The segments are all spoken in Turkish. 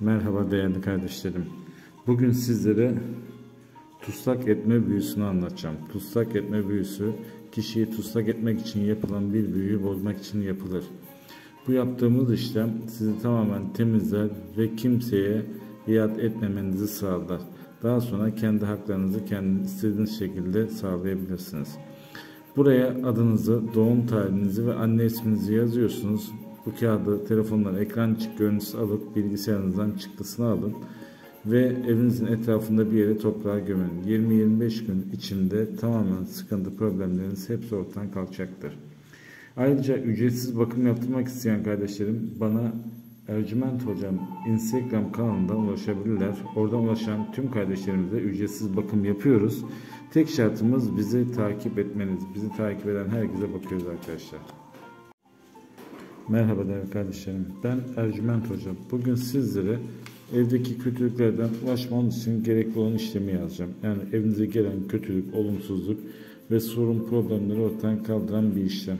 Merhaba değerli kardeşlerim. Bugün sizlere tuslak etme büyüsünü anlatacağım. Tuslak etme büyüsü kişiyi tuslak etmek için yapılan bir büyüyü bozmak için yapılır. Bu yaptığımız işlem sizi tamamen temizler ve kimseye iade etmemenizi sağlar. Daha sonra kendi haklarınızı kendi istediğiniz şekilde sağlayabilirsiniz. Buraya adınızı, doğum tarihinizi ve anne isminizi yazıyorsunuz. Bu kağıdı telefondan ekran çık görüntüsü alıp bilgisayarınızdan çıktısını alın ve evinizin etrafında bir yere toprağa gömün. 20-25 gün içinde tamamen sıkıntı problemleriniz hepsi ortadan kalkacaktır. Ayrıca ücretsiz bakım yaptırmak isteyen kardeşlerim bana Ercüment Hocam Instagram kanalından ulaşabilirler. Oradan ulaşan tüm kardeşlerimize ücretsiz bakım yapıyoruz. Tek şartımız bizi takip etmeniz. Bizi takip eden herkese bakıyoruz arkadaşlar. Merhaba değerli kardeşlerim. Ben Ercüment Hocam. Bugün sizlere evdeki kötülüklerden ulaşmanız için gerekli olan işlemi yazacağım. Yani evinize gelen kötülük, olumsuzluk ve sorun problemleri ortadan kaldıran bir işlem.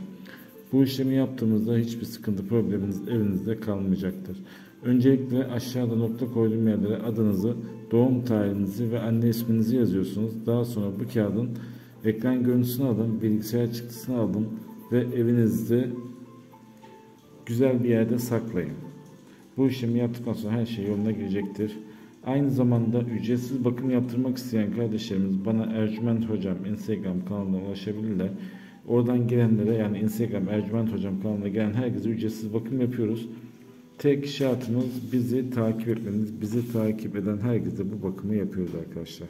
Bu işlemi yaptığımızda hiçbir sıkıntı probleminiz evinizde kalmayacaktır. Öncelikle aşağıda nokta koyduğum yerlere adınızı, doğum tarihinizi ve anne isminizi yazıyorsunuz. Daha sonra bu kağıdın ekran görüntüsünü alın, bilgisayar çıktısını alın ve evinizde güzel bir yerde saklayın. Bu işlemi yaptıktan sonra her şey yoluna girecektir. Aynı zamanda ücretsiz bakım yaptırmak isteyen kardeşlerimiz bana Ercüment Hocam Instagram kanalına ulaşabilirler. Oradan gelenlere yani Instagram Ercüment Hocam kanalına gelen herkese ücretsiz bakım yapıyoruz. Tek şartımız bizi takip etmeniz. Bizi takip eden herkese bu bakımı yapıyoruz arkadaşlar.